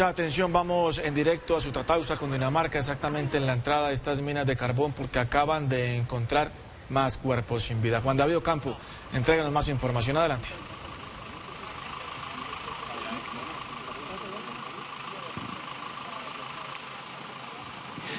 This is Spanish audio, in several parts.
Mucha atención, vamos en directo a Sutatausa, Dinamarca, exactamente en la entrada de estas minas de carbón, porque acaban de encontrar más cuerpos sin vida. Juan David Ocampo, entréganos más información. Adelante.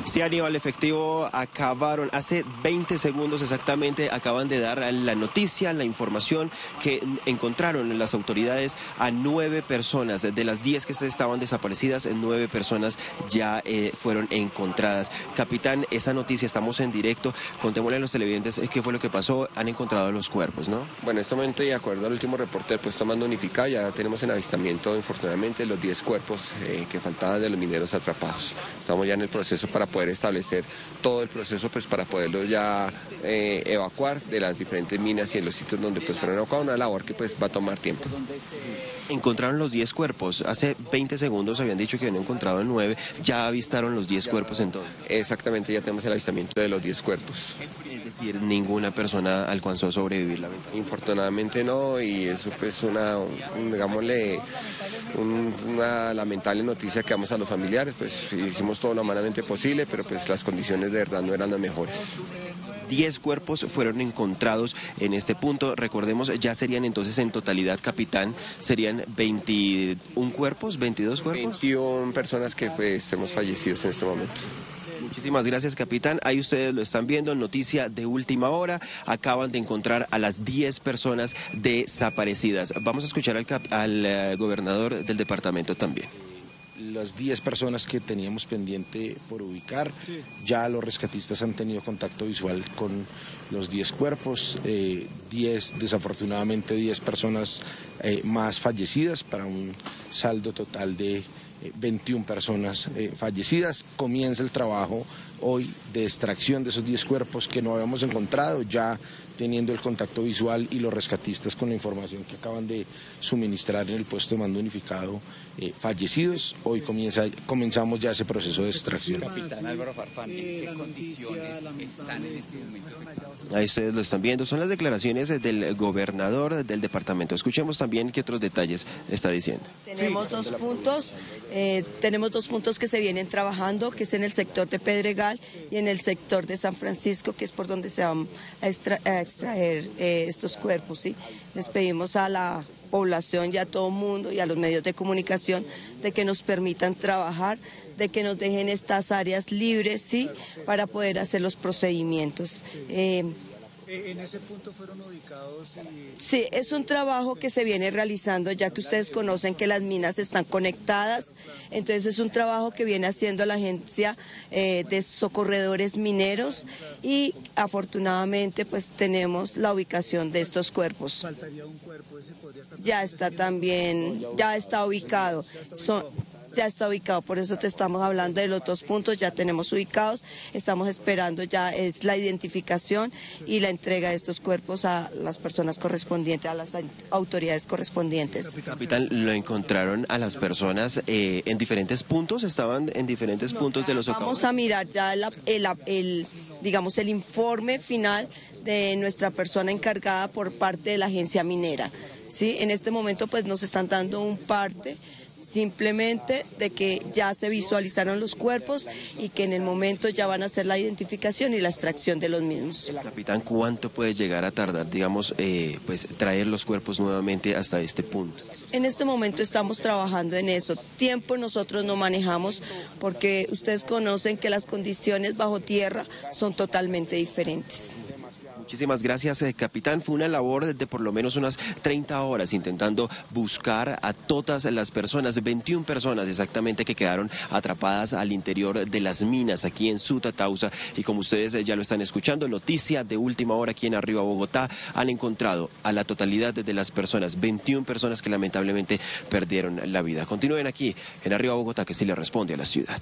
Sí, Aníbal, efectivo, acabaron, hace 20 segundos exactamente, acaban de dar la noticia, la información que encontraron las autoridades a nueve personas. De las 10 que estaban desaparecidas, nueve personas ya eh, fueron encontradas. Capitán, esa noticia, estamos en directo. Contémosle a los televidentes eh, qué fue lo que pasó. Han encontrado los cuerpos, ¿no? Bueno, en este momento, y de acuerdo al último reporte del puesto mando unificado, ya tenemos en avistamiento, infortunadamente, los 10 cuerpos eh, que faltaban de los mineros atrapados. Estamos ya en el proceso para poder establecer todo el proceso pues para poderlo ya eh, evacuar de las diferentes minas y en los sitios donde pues fueron evacuados, una labor que pues va a tomar tiempo. Encontraron los 10 cuerpos. Hace 20 segundos habían dicho que habían encontrado 9. ¿Ya avistaron los 10 cuerpos entonces? Exactamente, ya tenemos el avistamiento de los 10 cuerpos. Decir, ninguna persona alcanzó a sobrevivir la Infortunadamente no, y eso pues una, digámosle, una lamentable noticia que damos a los familiares, pues hicimos todo lo humanamente posible, pero pues las condiciones de verdad no eran las mejores. 10 cuerpos fueron encontrados en este punto. Recordemos, ya serían entonces en totalidad, capitán, serían 21 cuerpos, 22 cuerpos. 21 personas que pues, hemos fallecido en este momento. Muchísimas gracias, capitán. Ahí ustedes lo están viendo, noticia de última hora. Acaban de encontrar a las 10 personas desaparecidas. Vamos a escuchar al, al eh, gobernador del departamento también las 10 personas que teníamos pendiente por ubicar. Ya los rescatistas han tenido contacto visual con los 10 cuerpos, 10, eh, desafortunadamente 10 personas eh, más fallecidas para un saldo total de 21 eh, personas fallecidas. Comienza el trabajo hoy de extracción de esos 10 cuerpos que no habíamos encontrado, ya teniendo el contacto visual y los rescatistas con la información que acaban de suministrar en el puesto de mando unificado eh, fallecidos. Hoy comienza, comenzamos ya ese proceso de extracción. Capitán Álvaro Farfán, ¿en qué condiciones están en este momento? Ahí ustedes lo están viendo, son las declaraciones del gobernador del departamento. Escuchemos también qué otros detalles está diciendo. Tenemos dos puntos, eh, tenemos dos puntos que se vienen trabajando, que es en el sector de Pedregal y en el sector de San Francisco, que es por donde se van a, extraer eh, estos cuerpos. ¿sí? Les pedimos a la población y a todo el mundo y a los medios de comunicación de que nos permitan trabajar, de que nos dejen estas áreas libres, ¿sí? Para poder hacer los procedimientos. Eh, ¿En ese punto fueron ubicados? Sí, es un trabajo que se viene realizando ya que ustedes conocen que las minas están conectadas, entonces es un trabajo que viene haciendo la agencia eh, de socorredores mineros y afortunadamente pues tenemos la ubicación de estos cuerpos. ¿Faltaría un cuerpo? ¿Ese podría estar ya está también, ya está ubicado. Son, ya está ubicado, por eso te estamos hablando de los dos puntos, ya tenemos ubicados, estamos esperando ya es la identificación y la entrega de estos cuerpos a las personas correspondientes, a las autoridades correspondientes. Capitán, ¿lo encontraron a las personas eh, en diferentes puntos? ¿Estaban en diferentes puntos de los Vamos a mirar ya el, digamos, el informe final de nuestra persona encargada por parte de la agencia minera. ¿sí? En este momento pues nos están dando un parte simplemente de que ya se visualizaron los cuerpos y que en el momento ya van a hacer la identificación y la extracción de los mismos. Capitán, ¿cuánto puede llegar a tardar, digamos, eh, pues traer los cuerpos nuevamente hasta este punto? En este momento estamos trabajando en eso. Tiempo nosotros no manejamos porque ustedes conocen que las condiciones bajo tierra son totalmente diferentes. Muchísimas gracias, eh, capitán. Fue una labor de por lo menos unas 30 horas intentando buscar a todas las personas, 21 personas exactamente que quedaron atrapadas al interior de las minas aquí en Sutatausa. Y como ustedes eh, ya lo están escuchando, noticia de última hora aquí en Arriba Bogotá, han encontrado a la totalidad de las personas, 21 personas que lamentablemente perdieron la vida. Continúen aquí en Arriba Bogotá, que sí le responde a la ciudad.